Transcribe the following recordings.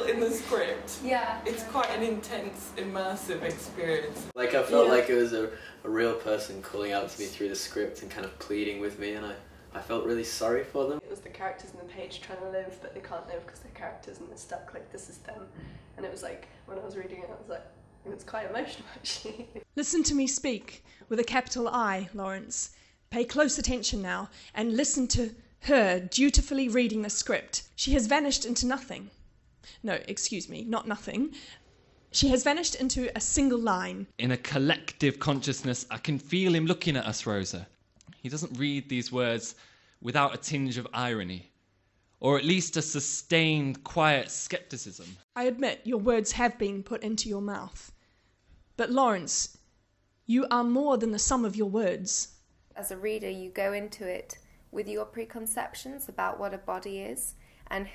still in the script. Yeah. It's quite an intense, immersive experience. Like I felt Yeah. like it was a, a real person calling out to me through the script and kind of pleading with me, and I, I felt really sorry for them. It was the characters in the page trying to live, but they can't live because they're characters and they're stuck. Like this is them, and it was like when I was reading it, I was like, it was quite emotional actually. Listen to me speak with a capital I, Lawrence. Pay close attention now and listen to her dutifully reading the script. She has vanished into nothing. No, excuse me, not nothing. She has vanished into a single line. In a collective consciousness, I can feel him looking at us, Rosa. He doesn't read these words without a tinge of irony, or at least a sustained, quiet skepticism. I admit your words have been put into your mouth. But Lawrence, you are more than the sum of your words. As a reader, you go into it with your preconceptions about what a body is and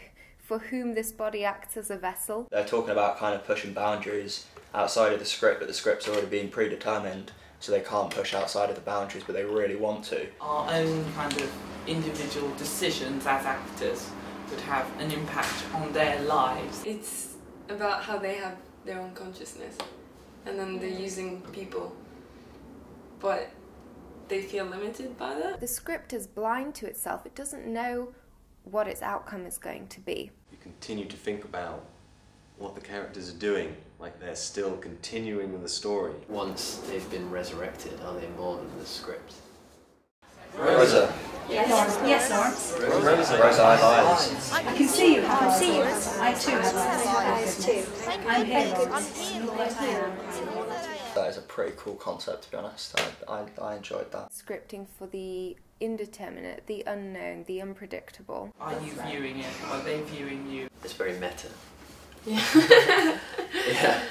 for whom this body acts as a vessel. They're talking about kind of pushing boundaries outside of the script, but the script's already been predetermined, so they can't push outside of the boundaries, but they really want to. Our own kind of individual decisions as actors would have an impact on their lives. It's about how they have their own consciousness and then they're using people, but they feel limited by that. The script is blind to itself, it doesn't know what its outcome is going to be. You continue to think about what the characters are doing, like they're still continuing with the story. Once they've been resurrected, are they more than the script? Rosa. Yes, yes, Lawrence. Rosa. Rosa, I have eyes. I can see you I can See you. I too have eyes. too. I'm here. That is a pretty cool concept, to be honest. I, I, I enjoyed that. Scripting for the indeterminate, the unknown, the unpredictable. Are you viewing it? Are they viewing you? It's very meta. Yeah. yeah.